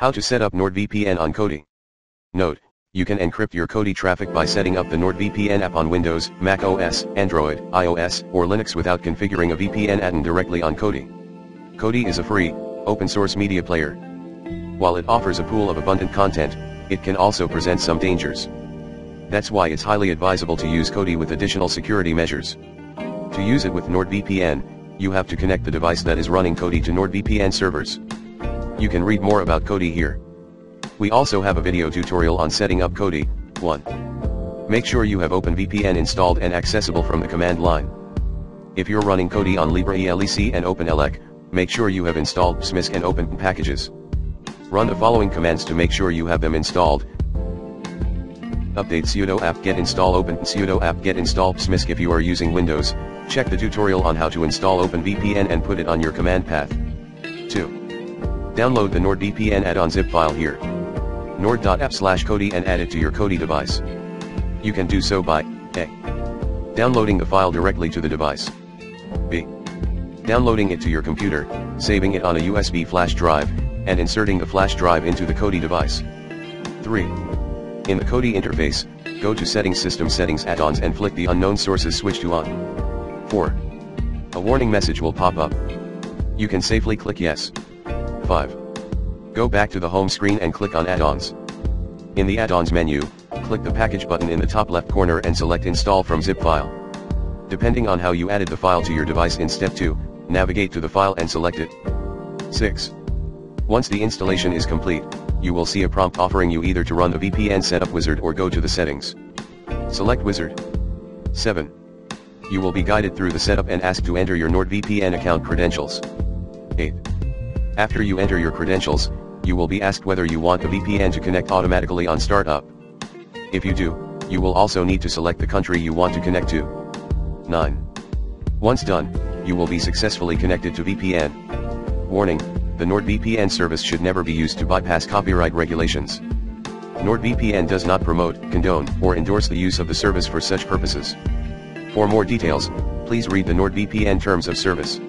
How to set up NordVPN on Kodi. Note, you can encrypt your Kodi traffic by setting up the NordVPN app on Windows, Mac OS, Android, iOS, or Linux without configuring a VPN add-on directly on Kodi. Kodi is a free, open-source media player. While it offers a pool of abundant content, it can also present some dangers. That's why it's highly advisable to use Kodi with additional security measures. To use it with NordVPN, you have to connect the device that is running Kodi to NordVPN servers. You can read more about Kodi here. We also have a video tutorial on setting up Kodi. 1. Make sure you have OpenVPN installed and accessible from the command line. If you're running Kodi on LibreELEC and OpenELEC, make sure you have installed PSMISC and Open packages. Run the following commands to make sure you have them installed. Update sudo apt-get install open sudo apt-get install PSMISC if you are using Windows, check the tutorial on how to install OpenVPN and put it on your command path. 2. Download the NordVPN add-on zip file here. nord.app slash Kodi and add it to your Kodi device. You can do so by A. Downloading the file directly to the device. B. Downloading it to your computer, saving it on a USB flash drive, and inserting the flash drive into the Kodi device. 3. In the Kodi interface, go to Settings System Settings Add-ons and flick the Unknown Sources switch to On. 4. A warning message will pop up. You can safely click Yes. 5. Go back to the home screen and click on Add-ons. In the Add-ons menu, click the Package button in the top left corner and select Install from zip file. Depending on how you added the file to your device in step 2, navigate to the file and select it. 6. Once the installation is complete, you will see a prompt offering you either to run the VPN setup wizard or go to the settings. Select wizard. 7. You will be guided through the setup and asked to enter your NordVPN account credentials. 8. After you enter your credentials, you will be asked whether you want the VPN to connect automatically on startup. If you do, you will also need to select the country you want to connect to. 9. Once done, you will be successfully connected to VPN. Warning, the NordVPN service should never be used to bypass copyright regulations. NordVPN does not promote, condone, or endorse the use of the service for such purposes. For more details, please read the NordVPN Terms of Service.